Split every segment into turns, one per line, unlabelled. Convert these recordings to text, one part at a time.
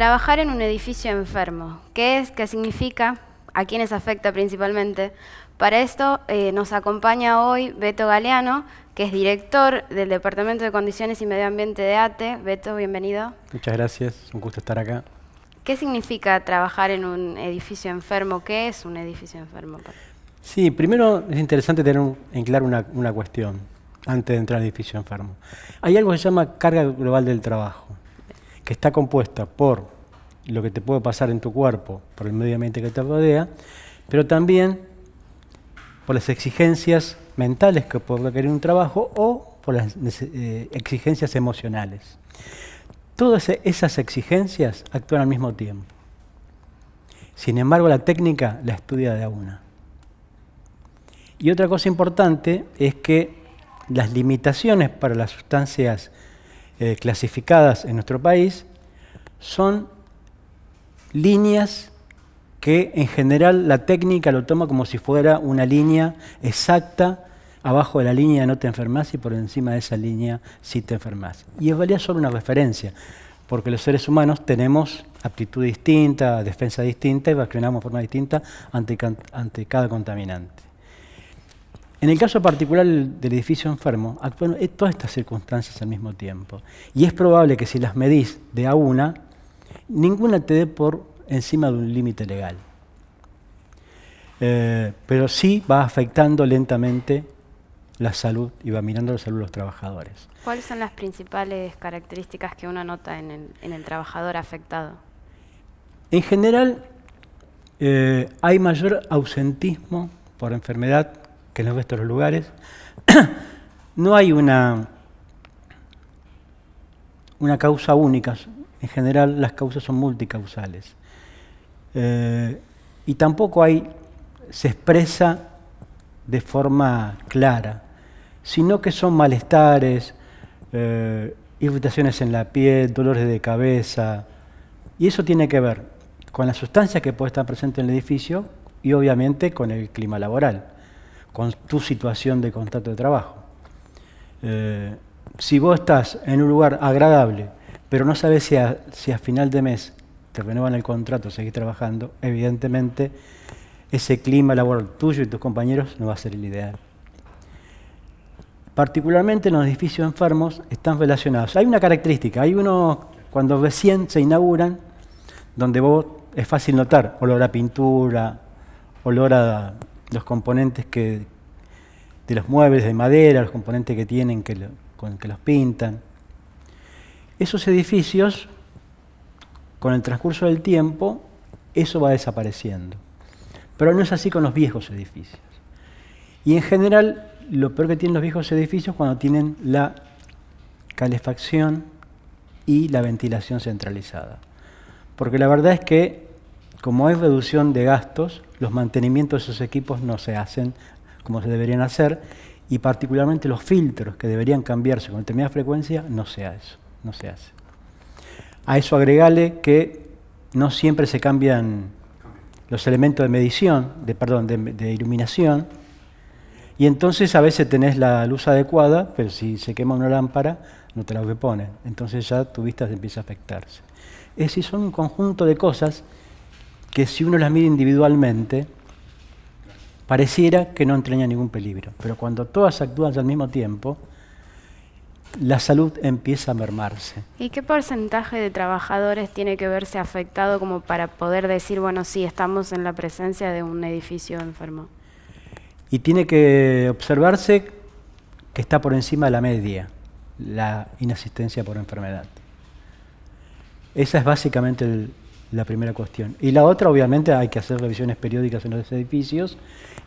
Trabajar en un edificio enfermo. ¿Qué es? ¿Qué significa? ¿A quiénes afecta principalmente? Para esto eh, nos acompaña hoy Beto Galeano, que es director del Departamento de Condiciones y Medio Ambiente de ATE. Beto, bienvenido.
Muchas gracias, un gusto estar acá.
¿Qué significa trabajar en un edificio enfermo? ¿Qué es un edificio enfermo?
Sí, primero es interesante tener en claro una, una cuestión antes de entrar al edificio enfermo. Hay algo que se llama carga global del trabajo, está compuesta por lo que te puede pasar en tu cuerpo, por el medio ambiente que te rodea, pero también por las exigencias mentales que puede requerir un trabajo o por las eh, exigencias emocionales. Todas esas exigencias actúan al mismo tiempo. Sin embargo, la técnica la estudia de a una. Y otra cosa importante es que las limitaciones para las sustancias eh, clasificadas en nuestro país son líneas que en general la técnica lo toma como si fuera una línea exacta, abajo de la línea no te enfermas y por encima de esa línea sí te enfermas. Y es valía solo una referencia, porque los seres humanos tenemos aptitud distinta, defensa distinta y reaccionamos de forma distinta ante, ante cada contaminante. En el caso particular del edificio enfermo, actúan todas estas circunstancias al mismo tiempo. Y es probable que si las medís de a una, ninguna te dé por encima de un límite legal. Eh, pero sí va afectando lentamente la salud y va mirando la salud de los trabajadores.
¿Cuáles son las principales características que uno nota en el, trabajador afectado?
En general, eh, hay mayor ausentismo por enfermedad que en restos de los lugares. no hay una, una causa única. En general, las causas son multicausales. Eh, y tampoco hay, se expresa de forma clara, sino que son malestares, eh, irritaciones en la piel, dolores de cabeza, y eso tiene que ver con la sustancia que puede estar presente en el edificio y obviamente con el clima laboral, con tu situación de contacto de trabajo. Eh, si vos estás en un lugar agradable, pero no sabes si si a final de mes te renuevan el contrato, seguís trabajando, evidentemente ese clima laboral tuyo y tus compañeros no va a ser el ideal. Particularmente en los edificios enfermos están relacionados. Hay una característica, hay uno cuando recién se inauguran, donde vos es fácil notar olor a pintura, olor a los componentes que, de los muebles de madera, los componentes que tienen que, con que los pintan. Esos edificios con el transcurso del tiempo, eso va desapareciendo. Pero no es así con los viejos edificios. Y en general, lo peor que tienen los viejos edificios cuando tienen la calefacción y la ventilación centralizada. Porque la verdad es que, como hay reducción de gastos, los mantenimientos de esos equipos no se hacen como se deberían hacer, y particularmente los filtros que deberían cambiarse con determinada frecuencia, no se hace. No se hace. A eso agregale que no siempre se cambian los elementos de medición, de, iluminación, y entonces a veces tenés la luz adecuada, pero si se quema una lámpara, no te la pone. Entonces ya tu vista empieza a afectarse. Es decir, son un conjunto de cosas que si uno las mide individualmente, pareciera que no entraña ningún peligro. Pero cuando todas actúan al mismo tiempo, la salud empieza a mermarse.
¿Y qué porcentaje de trabajadores tiene que verse afectado como para poder decir, bueno, sí, estamos en la presencia de un edificio enfermo?
Y tiene que observarse que está por encima de la media la inasistencia por enfermedad. Esa es básicamente la primera cuestión. Y la otra, obviamente, hay que hacer revisiones periódicas en los edificios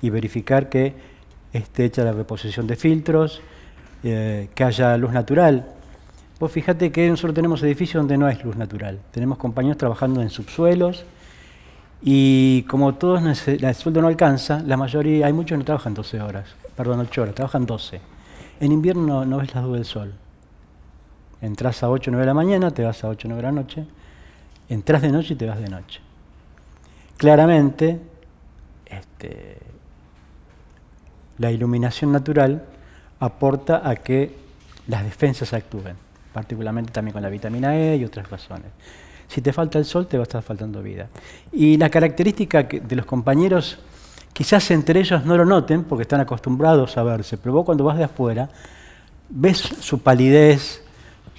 y verificar que esté hecha la reposición de filtros, eh, que haya luz natural. Vos fíjate que nosotros tenemos edificios donde no hay luz natural. Tenemos compañeros trabajando en subsuelos y como todos el sueldo no alcanza, la mayoría, hay muchos que no trabajan 12 horas, perdón, 8 horas, trabajan 12. En invierno no, ves la luz del sol. Entras a 8 o 9 de la mañana, te vas a 8 o 9 de la noche, entras de noche y te vas de noche. Claramente, este, la iluminación natural aporta a que las defensas actúen, particularmente también con la vitamina E y otras razones. Si te falta el sol, te va a estar faltando vida. Y la característica de los compañeros, quizás entre ellos no lo noten porque están acostumbrados a verse, pero vos cuando vas de afuera, ves su palidez,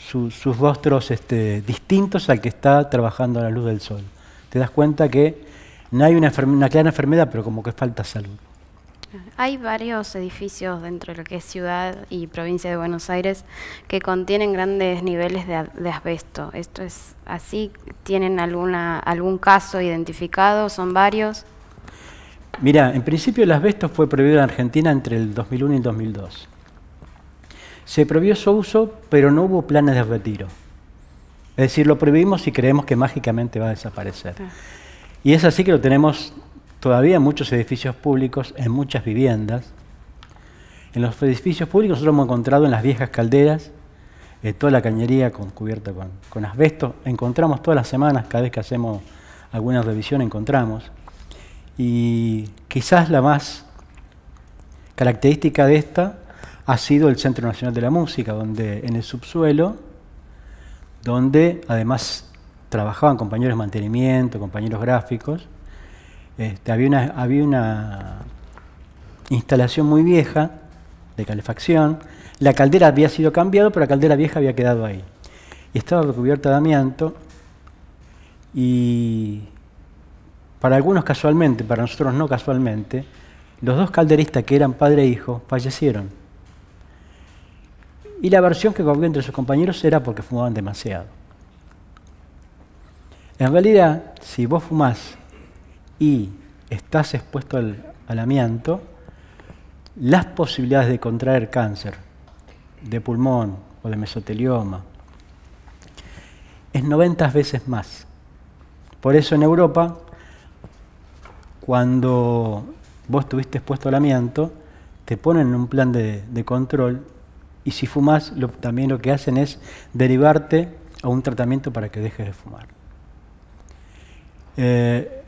sus rostros este, distintos al que está trabajando a la luz del sol. Te das cuenta que no hay una, una clara enfermedad, pero como que falta salud.
Hay varios edificios dentro de lo que es ciudad y provincia de Buenos Aires que contienen grandes niveles de, asbesto. ¿Esto es así? ¿Tienen alguna, algún caso identificado? ¿Son varios?
Mira, en principio el asbesto fue prohibido en Argentina entre el 2001 y el 2002. Se prohibió su uso, pero no hubo planes de retiro. Es decir, lo prohibimos y creemos que mágicamente va a desaparecer. Ah. Y es así que lo tenemos todavía en muchos edificios públicos, en muchas viviendas. En los edificios públicos nosotros hemos encontrado en las viejas calderas eh, toda la cañería con, cubierta con, con asbesto. Encontramos todas las semanas, cada vez que hacemos alguna revisión encontramos. Y quizás la más característica de esta ha sido el Centro Nacional de la Música, donde en el subsuelo, donde además trabajaban compañeros de mantenimiento, compañeros gráficos, este, había, una, había una instalación muy vieja de calefacción. La caldera había sido cambiada, pero la caldera vieja había quedado ahí. Y estaba recubierta de amianto. Y para algunos casualmente, para nosotros no casualmente, los dos calderistas que eran padre e hijo fallecieron. Y la versión que corrió entre sus compañeros era porque fumaban demasiado. En realidad, si vos fumás y estás expuesto al, amianto, las posibilidades de contraer cáncer de pulmón o de mesotelioma es 90 veces más. Por eso en Europa, cuando vos estuviste expuesto al amianto, te ponen un plan de, control y si fumas, también lo que hacen es derivarte a un tratamiento para que dejes de fumar. Eh,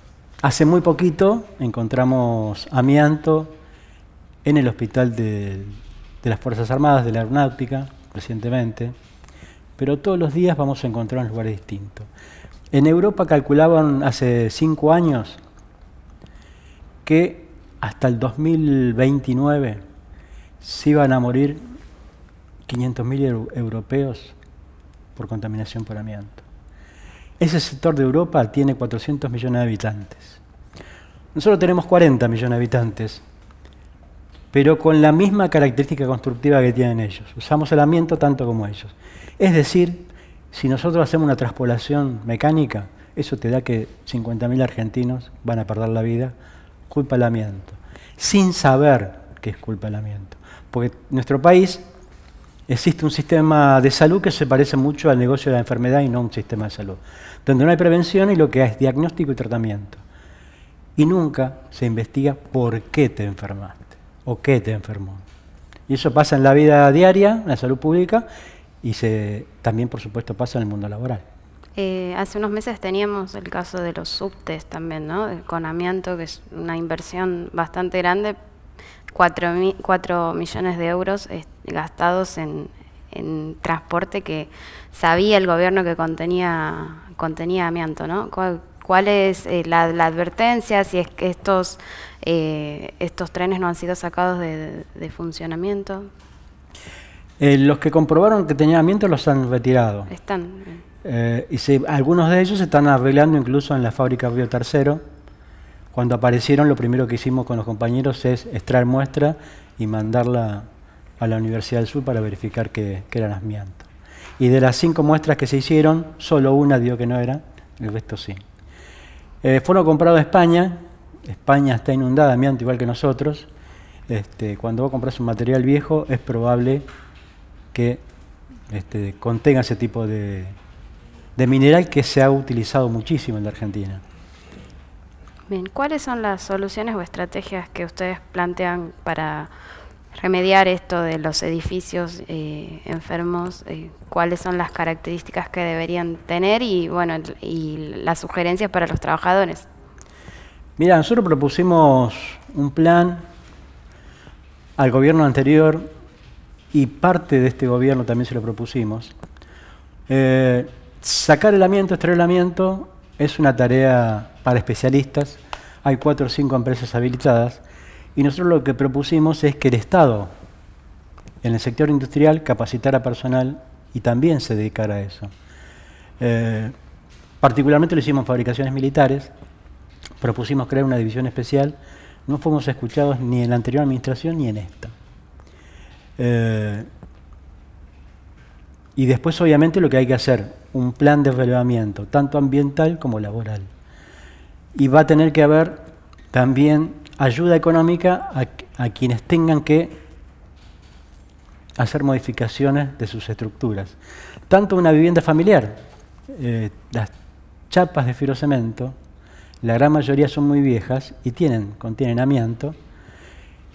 Hace muy poquito encontramos amianto en el hospital de, las Fuerzas Armadas, de la Aeronáutica, recientemente, pero todos los días vamos a encontrar en lugares distintos. En Europa calculaban hace cinco años que hasta el 2029 se iban a morir 500.000 europeos por contaminación por amianto. Ese sector de Europa tiene 400 millones de habitantes. Nosotros tenemos 40 millones de habitantes, pero con la misma característica constructiva que tienen ellos. Usamos el amianto tanto como ellos. Es decir, si nosotros hacemos una transpolación mecánica, eso te da que 50.000 argentinos van a perder la vida culpa del amianto, sin saber que es culpa del amianto. Porque nuestro país existe un sistema de salud que se parece mucho al negocio de la enfermedad y no un sistema de salud, donde no hay prevención y lo que hay es diagnóstico y tratamiento. Y nunca se investiga por qué te enfermaste o qué te enfermó. Y eso pasa en la vida diaria, en la salud pública, y se, también, por supuesto, pasa en el mundo laboral.
Eh, hace unos meses teníamos el caso de los subtes también, ¿no? Con amianto, que es una inversión bastante grande, 4, millones de euros gastados en, transporte que sabía el gobierno que contenía, contenía amianto, ¿no? ¿Cuál, es eh, la, advertencia si es que estos, eh, estos trenes no han sido sacados de, funcionamiento?
Eh, los que comprobaron que tenían amianto los han retirado.
Están.
y algunos de ellos están arreglando incluso en la fábrica Río Tercero cuando aparecieron, lo primero que hicimos con los compañeros es extraer muestra y mandarla a la Universidad del Sur para verificar que, eran amianto. Y de las cinco muestras que se hicieron, solo una dio que no era, el resto sí. Eh, fueron comprados a España, España está inundada de amianto igual que nosotros. Este, cuando vos compras un material viejo, es probable que este, contenga ese tipo de mineral que se ha utilizado muchísimo en la Argentina.
Bien, ¿cuáles son las soluciones o estrategias que ustedes plantean para remediar esto de los edificios eh, enfermos? Eh, ¿Cuáles son las características que deberían tener y bueno y las sugerencias para los trabajadores?
Mira, nosotros propusimos un plan al gobierno anterior y parte de este gobierno también se lo propusimos. Eh, sacar el amianto, extraer el amianto, es una tarea para especialistas. Hay cuatro o cinco empresas habilitadas y nosotros lo que propusimos es que el Estado, en el sector industrial, capacitara personal y también se dedicara a eso. Eh, particularmente lo hicimos en fabricaciones militares, propusimos crear una división especial, no fuimos escuchados ni en la anterior administración ni en esta. Eh, y después, obviamente, lo que hay que hacer, un plan de relevamiento, tanto ambiental como laboral. Y va a tener que haber también ayuda económica a, quienes tengan que hacer modificaciones de sus estructuras. Tanto una vivienda familiar, eh, las chapas de fibrocemento, la gran mayoría son muy viejas y tienen, contienen amianto,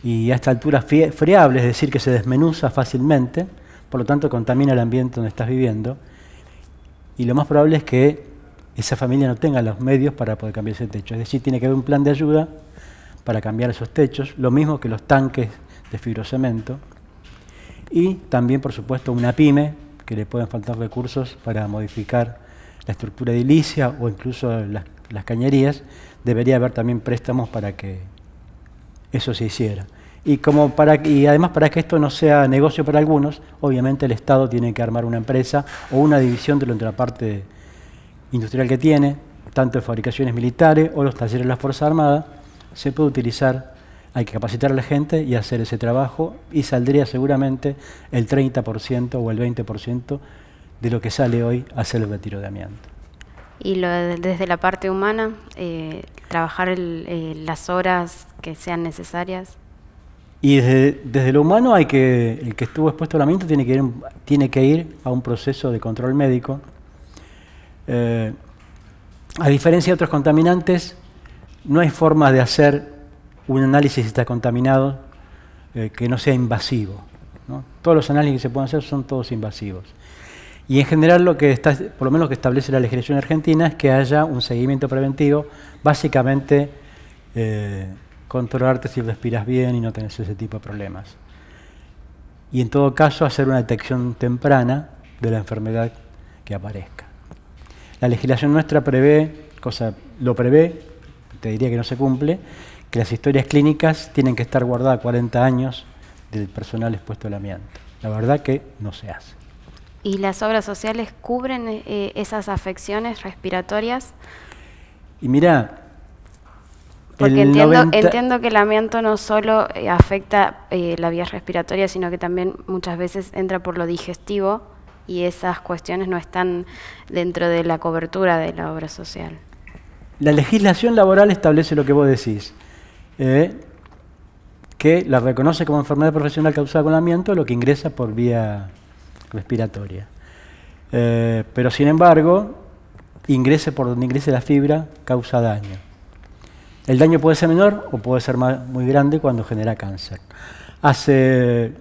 y a esta altura friable, es decir, que se desmenuza fácilmente, por lo tanto contamina el ambiente donde estás viviendo, y lo más probable es que esa familia no tenga los medios para poder cambiar ese techo. Es decir, tiene que haber un plan de ayuda para cambiar esos techos, lo mismo que los tanques de fibrocemento, y también, por supuesto, una pyme, que le pueden faltar recursos para modificar la estructura edilicia o incluso las, las cañerías, debería haber también préstamos para que eso se hiciera. Y, como para, y además para que esto no sea negocio para algunos, obviamente el Estado tiene que armar una empresa o una división de la parte industrial que tiene, tanto de fabricaciones militares o los talleres de la Fuerza Armada, se puede utilizar, hay que capacitar a la gente y hacer ese trabajo y saldría seguramente el 30% o el 20% de lo que sale hoy a hacer el retiro de amianto.
Y lo desde la parte humana, eh, trabajar eh, las horas que sean necesarias.
Y desde, lo humano hay que, el que estuvo expuesto al amianto tiene que ir, tiene que ir a un proceso de control médico. Eh, a diferencia de otros contaminantes, no hay forma de hacer un análisis si está contaminado que no sea invasivo. Todos los análisis que se pueden hacer son todos invasivos. Y en general lo que está, por lo menos lo que establece la legislación argentina es que haya un seguimiento preventivo, básicamente eh, controlarte si respiras bien y no tenés ese tipo de problemas. Y en todo caso hacer una detección temprana de la enfermedad que aparezca. La legislación nuestra prevé, cosa lo prevé, te diría que no se cumple, que las historias clínicas tienen que estar guardadas 40 años del personal expuesto al amianto. La verdad que no se hace.
¿Y las obras sociales cubren eh, esas afecciones respiratorias?
Y mira,
porque entiendo, entiendo, que el amianto no solo eh, afecta eh, la vía respiratoria, sino que también muchas veces entra por lo digestivo y esas cuestiones no están dentro de la cobertura de la obra social.
La legislación laboral establece lo que vos decís, que la reconoce como enfermedad profesional causada con amianto, lo que ingresa por vía respiratoria. Eh, pero sin embargo, ingrese por donde ingrese la fibra, causa daño. El daño puede ser menor o puede ser muy grande cuando genera cáncer. Hace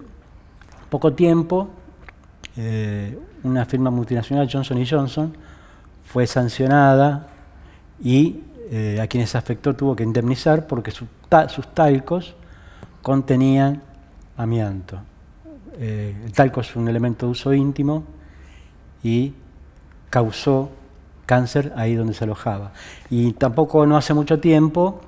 poco tiempo, eh, una firma multinacional, Johnson Johnson, fue sancionada y eh, a quienes afectó tuvo que indemnizar porque sus talcos contenían amianto. Eh, el talco es un elemento de uso íntimo y causó cáncer ahí donde se alojaba. Y tampoco no hace mucho tiempo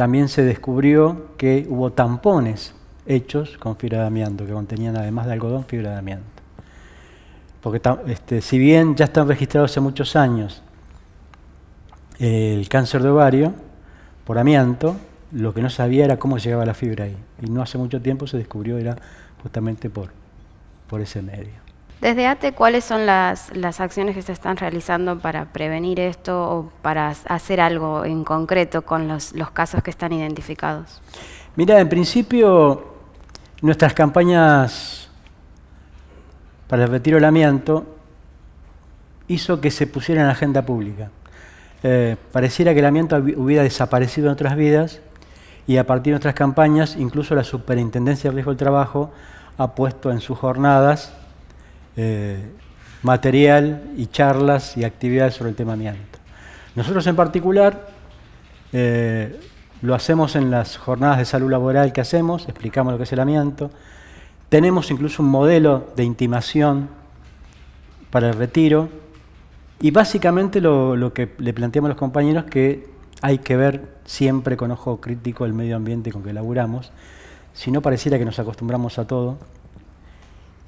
también se descubrió que hubo tampones hechos con fibra de amianto, que contenían además de algodón fibra de amianto. Porque este, si bien ya están registrados hace muchos años el cáncer de ovario por amianto, lo que no sabía era cómo llegaba la fibra ahí. Y no hace mucho tiempo se descubrió era justamente por, por ese medio.
Desde ATE, ¿cuáles son las, las, acciones que se están realizando para prevenir esto o para hacer algo en concreto con los, los casos que están identificados?
Mira, en principio, nuestras campañas para el retiro del amianto hizo que se pusiera en la agenda pública. Eh, pareciera que el amianto hubiera desaparecido en otras vidas y a partir de nuestras campañas, incluso la Superintendencia de Riesgo del Trabajo ha puesto en sus jornadas eh, material y charlas y actividades sobre el tema amianto. Nosotros en particular eh, lo hacemos en las jornadas de salud laboral que hacemos, explicamos lo que es el amianto. Tenemos incluso un modelo de intimación para el retiro, Y básicamente lo, que le planteamos a los compañeros es que hay que ver siempre con ojo crítico el medio ambiente con que laburamos, si no pareciera que nos acostumbramos a todo.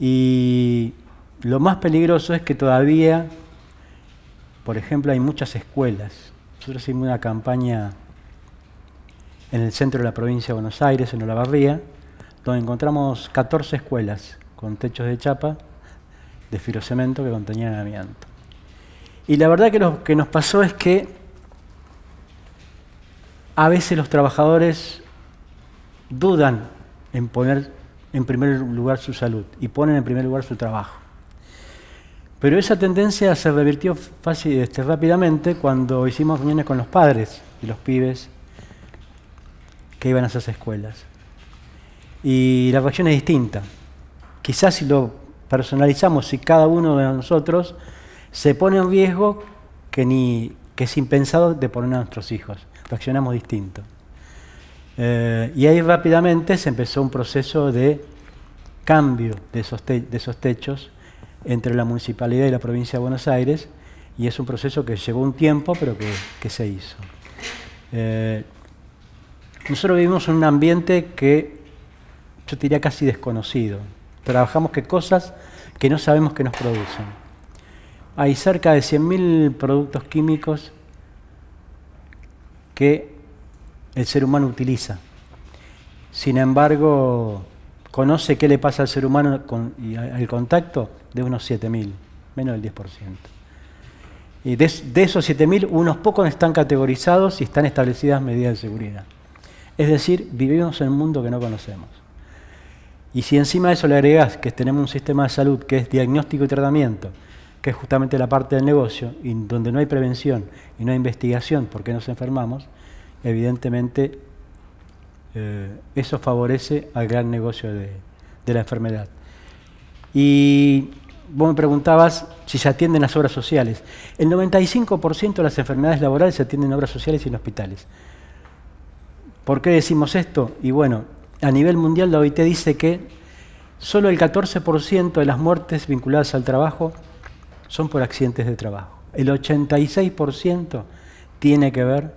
Y lo más peligroso es que todavía, por ejemplo, hay muchas escuelas. Nosotros hicimos una campaña en el centro de la provincia de Buenos Aires, en Olavarría, donde encontramos 14 escuelas con techos de chapa de filocemento que contenían amianto. Y la verdad que lo que nos pasó es que a veces los trabajadores dudan en poner en primer lugar su salud y ponen en primer lugar su trabajo. Pero esa tendencia se revirtió este, rápidamente cuando hicimos reuniones con los padres y los pibes que iban a esas escuelas. Y la reacción es distinta. Quizás si lo personalizamos, si cada uno de nosotros se pone en riesgo que, ni, que es impensado de poner a nuestros hijos. Reaccionamos distinto. Eh, y ahí rápidamente se empezó un proceso de cambio de esos, de esos techos entre la municipalidad y la provincia de Buenos Aires, y es un proceso que llevó un tiempo, pero que, se hizo. Eh, nosotros vivimos en un ambiente que yo diría casi desconocido. Trabajamos que cosas que no sabemos que nos producen. Hay cerca de 100.000 productos químicos que el ser humano utiliza. Sin embargo, conoce qué le pasa al ser humano con, y al contacto de unos 7.000, menos del 10%. Y de, de esos 7.000, unos pocos están categorizados y están establecidas medidas de seguridad. Es decir, vivimos en un mundo que no conocemos. Y si encima de eso le agregas que tenemos un sistema de salud que es diagnóstico y tratamiento, que es justamente la parte del negocio, y donde no hay prevención y no hay investigación porque nos enfermamos, evidentemente eh, eso favorece al gran negocio de, de la enfermedad. Y vos me preguntabas si se atienden las obras sociales. El 95% de las enfermedades laborales se atienden en obras sociales y en hospitales. ¿Por qué decimos esto? Y bueno, a nivel mundial la OIT dice que solo el 14% de las muertes vinculadas al trabajo son por accidentes de trabajo. El 86% tiene que ver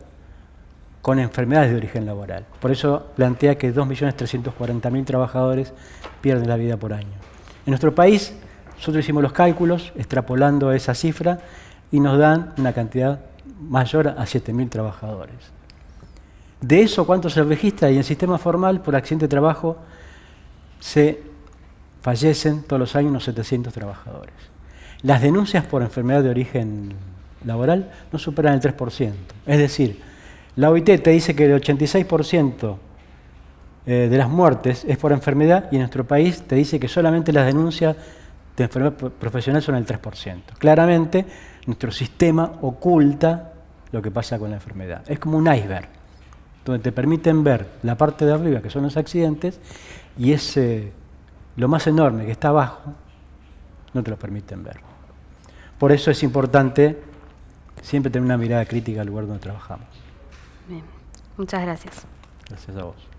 con enfermedades de origen laboral. Por eso plantea que 2.340.000 trabajadores pierden la vida por año. En nuestro país, nosotros hicimos los cálculos extrapolando esa cifra y nos dan una cantidad mayor a 7.000 trabajadores. De eso, ¿cuánto se registra? Y en sistema formal, por accidente de trabajo, se fallecen todos los años unos 700 trabajadores. Las denuncias por enfermedad de origen laboral no superan el 3%. Es decir, la OIT te dice que el 86% eh, de las muertes es por enfermedad y en nuestro país te dice que solamente las denuncias de enfermedad profesional son el 3%. Claramente, nuestro sistema oculta lo que pasa con la enfermedad. Es como un iceberg donde te permiten ver la parte de arriba, que son los accidentes, y ese, lo más enorme que está abajo, no te lo permiten ver. Por eso es importante siempre tener una mirada crítica al lugar donde trabajamos.
Bien, muchas gracias.
Gracias a vos.